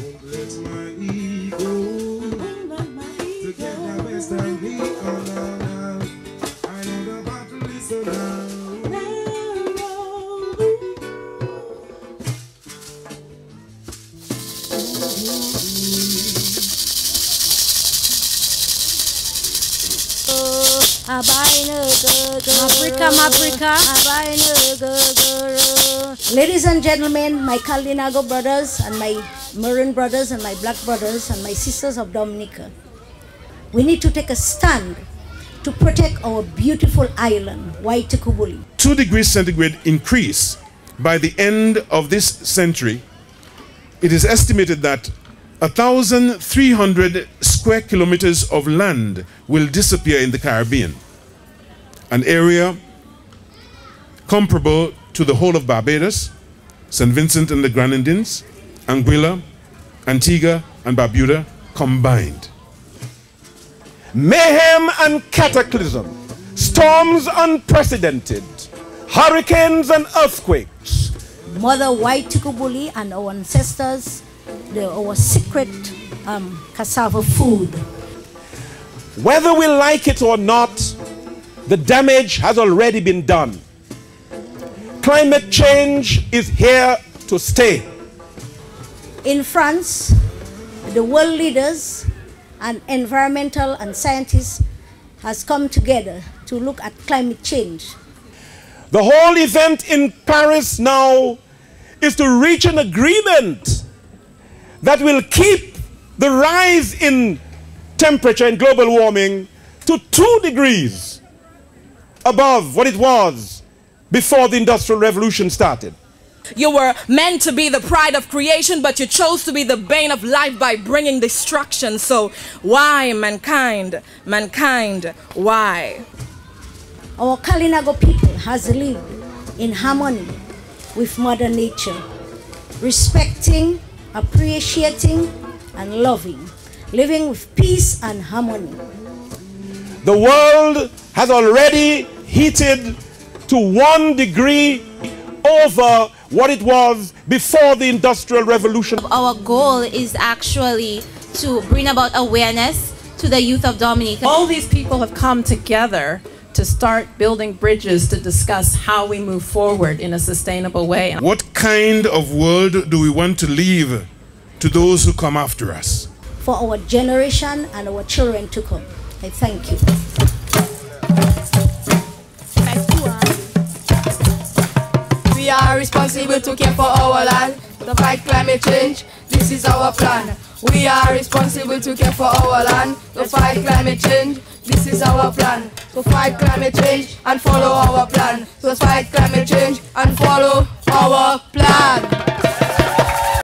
won't let my ego to get the best of me. Oh, no, no. I know the battle is so loud. Mabrika, Mabrika. Ladies and gentlemen, my Kalinago brothers and my Maroon brothers and my black brothers and my sisters of Dominica, we need to take a stand to protect our beautiful island, Waitukubuli. 2 degrees centigrade increase by the end of this century, it is estimated that 1,300 square kilometers of land will disappear in the Caribbean, an area comparable to the whole of Barbados, St. Vincent and the Grenadines, Anguilla, Antigua, and Barbuda combined. mayhem and cataclysm, storms unprecedented, hurricanes and earthquakes. Mother Waitukubuli and our ancestors, the, our secret um, cassava food. Whether we like it or not, the damage has already been done. Climate change is here to stay. In France, the world leaders and environmental and scientists has come together to look at climate change. The whole event in Paris now is to reach an agreement that will keep the rise in temperature and global warming to two degrees above what it was before the Industrial Revolution started. You were meant to be the pride of creation, but you chose to be the bane of life by bringing destruction. So, why, mankind? Mankind, why? Our Kalinago people has lived in harmony with Mother Nature, respecting, appreciating, and loving, living with peace and harmony. The world has already heated to one degree over what it was before the Industrial Revolution. Our goal is actually to bring about awareness to the youth of Dominica. All these people have come together to start building bridges to discuss how we move forward in a sustainable way. What kind of world do we want to leave to those who come after us? For our generation and our children to come. I thank you. Are responsible to care for our land, to fight climate change. This is our plan. We are responsible to care for our land, to fight climate change. This is our plan. To fight climate change and follow our plan. To fight climate change and follow our plan.